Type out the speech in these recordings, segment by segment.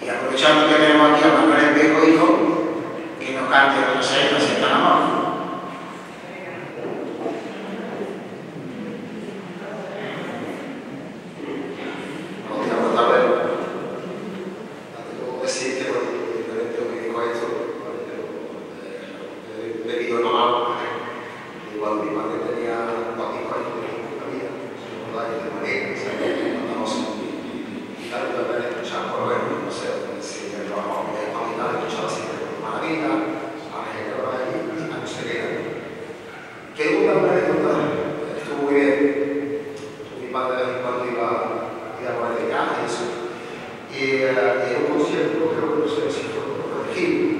Y aprovechando que tenemos aquí a Manuel Espejo, hijo que nos cante Buenos Aires, acepta el amor. que de eh, un concierto creo que se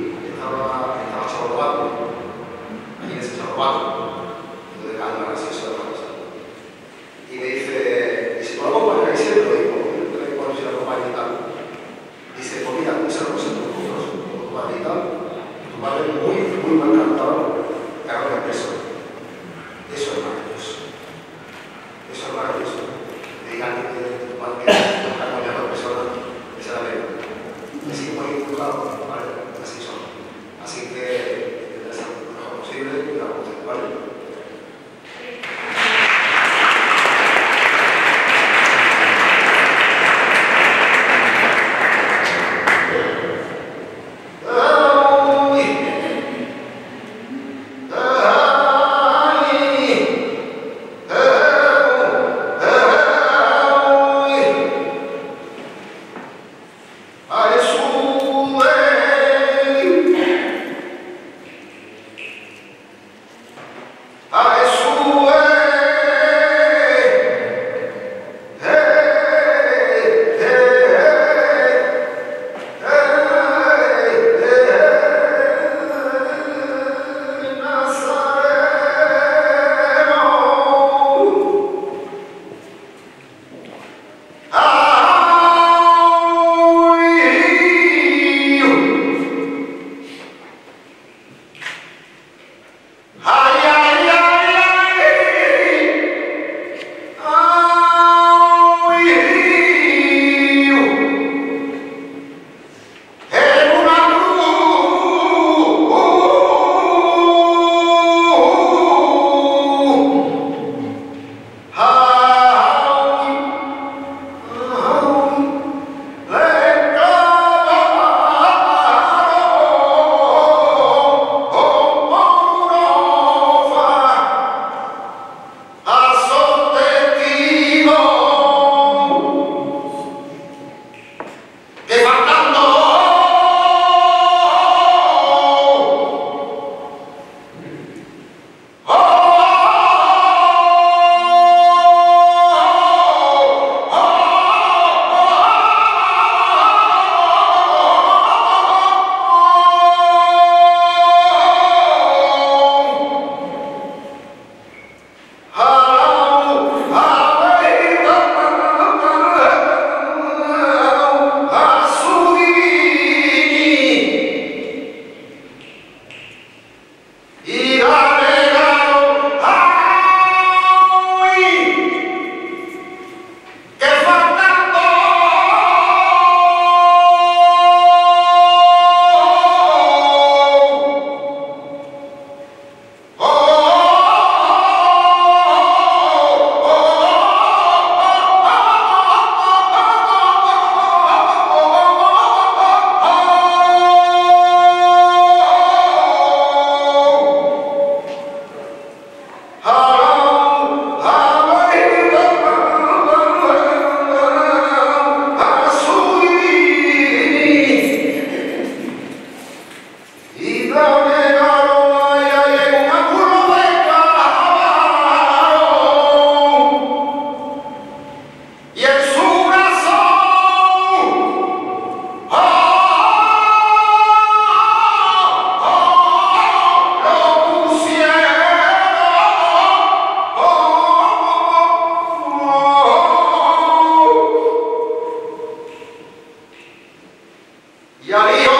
E aí eu